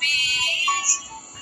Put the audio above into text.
beat.